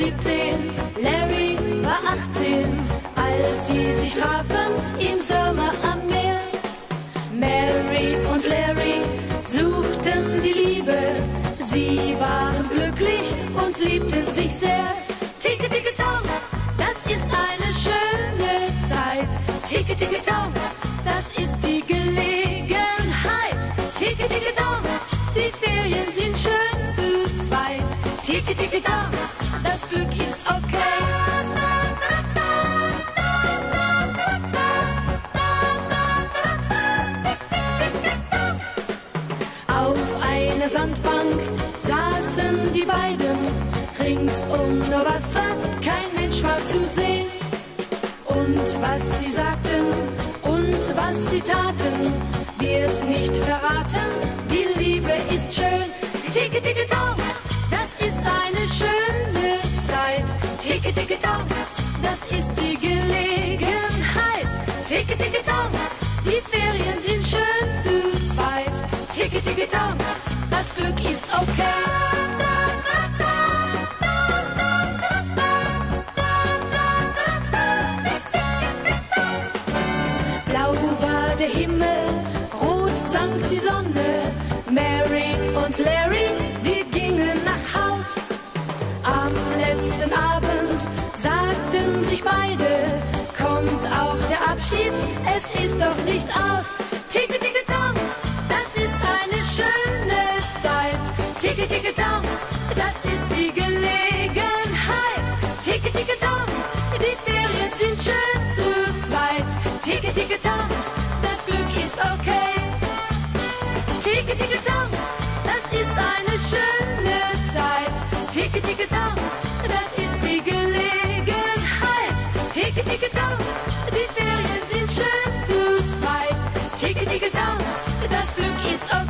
17, Larry war 18, als sie sich trafen im Sommer am Meer. Mary und Larry suchten die Liebe, sie waren glücklich und liebten sich sehr. Ticke, ticke, tong, das ist eine schöne Zeit. Ticke, ticke, tong, das ist die Gelegenheit. Ticke, ticke, tong, die Ferien sind schön zu zweit. Ticke, ticke, tong das Glück ist okay. Auf einer Sandbank saßen die beiden, ringsum nur Wasser, kein Mensch war zu sehen. Und was sie sagten und was sie taten, wird nicht verraten. Die Liebe ist schön, Ticke ticke tong, das ist die Gelegenheit. Ticke ticke tong, die Ferien sind schön zu zweit. Ticke ticke tong, das Glück ist okay. Blau war der Himmel, rot sank die Sonne. Mary und Larry, letzten Abend sagten sich beide, kommt auch der Abschied, es ist doch nicht aus. Ticke, ticke, tong, das ist eine schöne Zeit. Ticke, ticke, tong, das ist die Gelegenheit. Ticke, ticke, tong, die Ferien sind schön zu zweit. Ticke, ticke, tong, das Glück ist okay. Ticke, ticke, tong, das ist eine schöne Zeit. Ticke, ticke, tong, Ticke, ticke, tong, die Ferien sind schön zu zweit. Ticke, ticke, tong, das Glück ist okay.